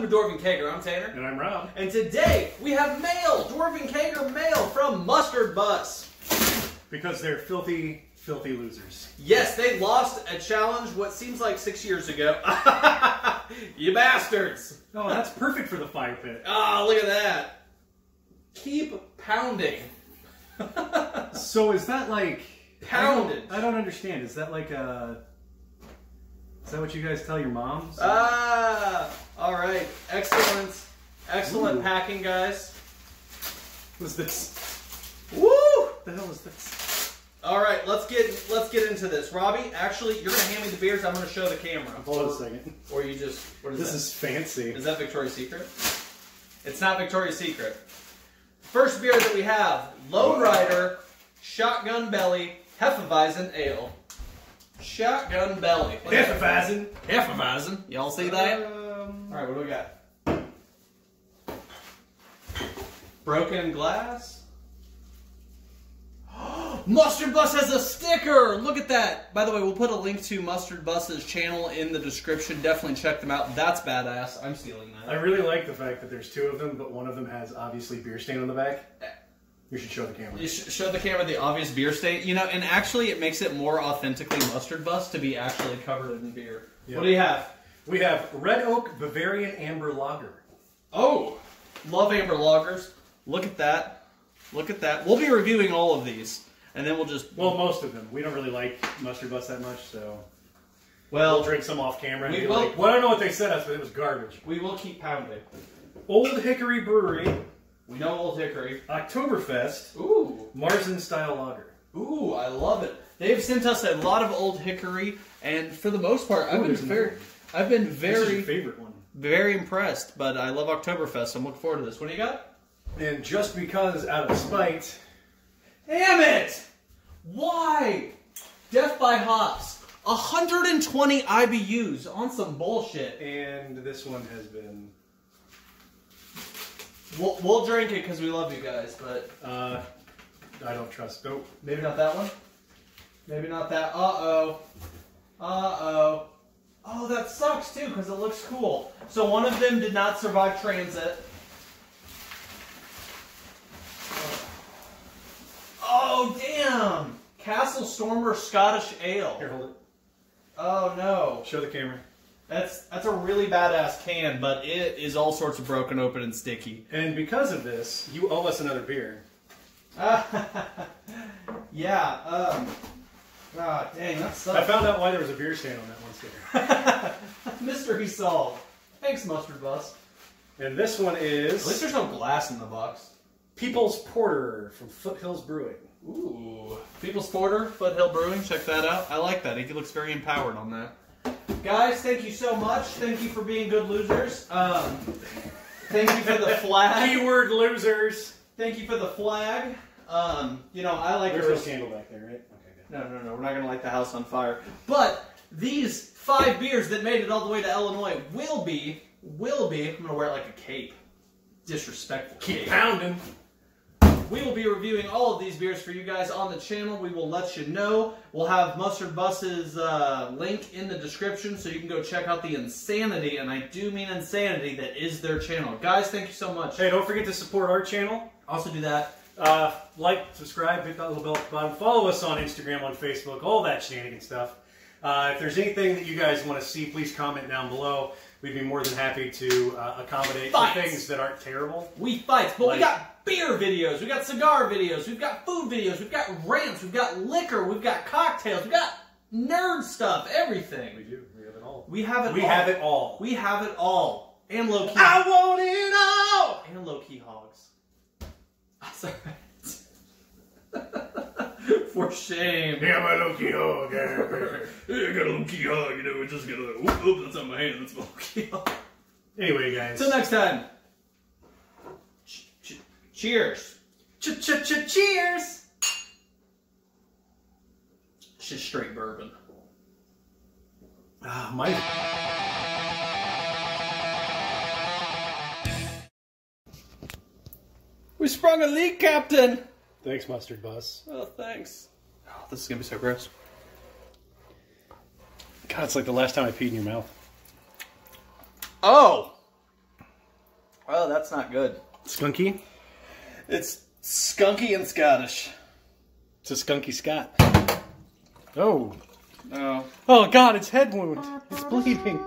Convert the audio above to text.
Welcome to Dwarven Kegger. I'm Tanner. And I'm Rob. And today we have mail, Dwarven Kegger mail from Mustard Bus. Because they're filthy, filthy losers. Yes, they lost a challenge what seems like six years ago. you bastards. Oh, that's perfect for the fire pit. Oh, look at that. Keep pounding. So is that like Pounded. I don't, I don't understand. Is that like a? Is that what you guys tell your moms? Ah, all right. Excellent. Excellent Ooh. packing, guys. What's this? Woo! What the hell is this? All right, let's get let's get into this. Robbie, actually, you're gonna hand me the beers. I'm gonna show the camera. Hold on a second. Or you just what is This that? is fancy. Is that Victoria's Secret? It's not Victoria's Secret. First beer that we have, Lowrider Shotgun Belly Hefeweizen Ale. Shotgun Belly. Hefeweizen. Hefeweizen. Y'all see that? Um, All right, what do we got? Broken glass. Mustard Bus has a sticker. Look at that. By the way, we'll put a link to Mustard Bus's channel in the description. Definitely check them out. That's badass. I'm stealing that. I really like the fact that there's two of them, but one of them has obviously beer stain on the back. You should show the camera. You sh- show the camera the obvious beer state. You know, and actually, it makes it more authentically Mustard Bus to be actually covered in beer. Yeah. What do you have? We have Red Oak Bavarian Amber Lager. Oh, love amber lagers. Look at that. Look at that. We'll be reviewing all of these, and then we'll just Well, most of them. We don't really like mustard bus that much, so well we'll drink some off camera. And we will, like, well, I don't know what they said us, but it was garbage. we will keep pounding. Old Hickory Brewery, We know Old Hickory. Oktoberfest, Ooh, Marzen style lager. ooh, I love it. They've sent us a lot of Old Hickory, and for the most part, I've been very, I've been This is your very, favorite one. very impressed. But I love Oktoberfest. I'm looking forward to this. What do you got? And just because out of spite, Damn it! Why? Death by hops. 120 IBUs on some bullshit. and this one has been, We'll, we'll drink it because we love you guys, but uh, I don't trust. Nope. maybe not that one. Maybe not that. Uh oh. Uh oh. Oh, that sucks too because it looks cool. So one of them did not survive transit. Oh damn! Castle Stormer Scottish Ale. Here, hold it. Oh no. Show the camera. That's that's a really badass can, but it is all sorts of broken open and sticky. And because of this, you owe us another beer. yeah. Um. Ah, dang, that sucks. I found out why there was a beer stain on that one sticker. Mystery solved. Thanks, Mustard Bus. And this one is. At least there's no glass in the box. People's Porter from Foothills Brewing. Ooh. People's Porter, Foothill Brewing. Check that out. I like that. He looks very empowered on that. Guys, thank you so much. Thank you for being good losers. Um, thank you for the flag. Keyword losers. Thank you for the flag. Um, you know, I like There's to no candle back there, right? Okay, good. No, no, no. We're not going to light the house on fire. But these five beers that made it all the way to Illinois will be, will be. I'm going to wear it like a cape. Disrespectful Keep cape. pounding. We will be reviewing all of these beers for you guys on the channel. We will let you know. We'll have Mustard Bus's uh, link in the description so you can go check out the insanity, and I do mean insanity, that is their channel. Guys, thank you so much. Hey, don't forget to support our channel. Also do that. Uh, like, subscribe, hit that little bell at the bottom. Follow us on Instagram, on Facebook, all that shenanigan stuff. Uh, if there's anything that you guys want to see, please comment down below. We'd be more than happy to uh, accommodate the things that aren't terrible. We fight, but we got beer videos, we got cigar videos, we've got food videos, we've got rants, we've got liquor, we've got cocktails, we've got nerd stuff, everything. We do. We have it all. We have it We all. have it all. We have it all. And low key. I want it all. And low key hogs. That's alright. For shame. Yeah, my Loki hog. Hey, I got a low key hog, you know, we're just gonna. Oop, oop, that's on my hand, that's my low key hog. anyway, guys. Till next time. Ch- ch- cheers. Ch ch ch cheers. It's just straight bourbon. Ah, my. We sprung a leak, Captain! Thanks, Mustard Bus. Oh, thanks. This is gonna be so gross. God, it's like the last time I peed in your mouth. Oh! Oh, that's not good. Skunky? It's skunky and Scottish. It's a skunky Scott. Oh. Oh. Oh god, it's head wound. It's bleeding.